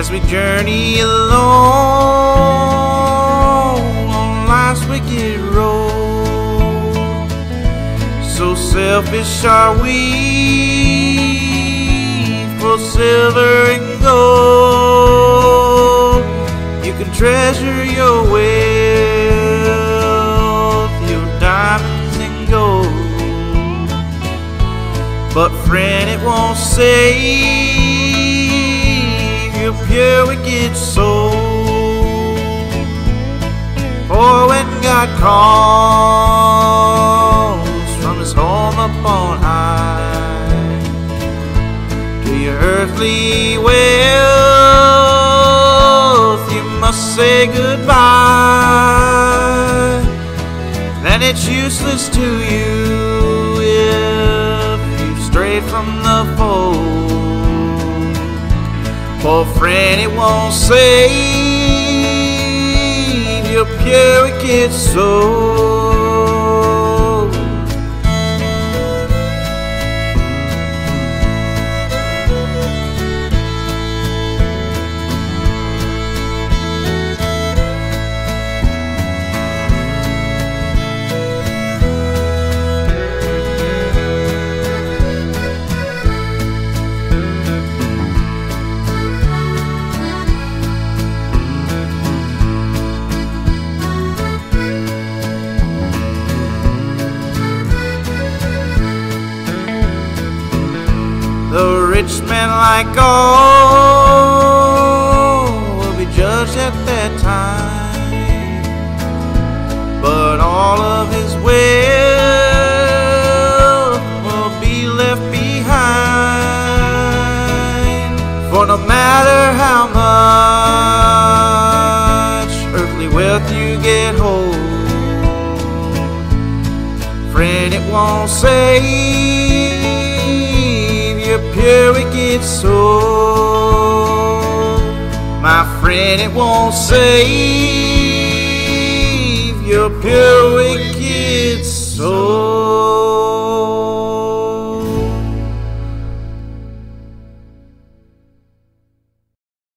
as we journey along on life's wicked road. So selfish are we for silver and gold. You can treasure your wealth, your diamonds and gold. But friend, it won't save pure wicked soul. For when God calls from his home up on high to your earthly wealth, you must say goodbye. Then it's useless to you if you stray from the fold. For friend, it won't save your pure wicked soul. Rich man like all will be judged at that time, but all of his wealth will be left behind. For no matter how much earthly wealth you get hold, friend, it won't save your wicked soul. My friend, it won't save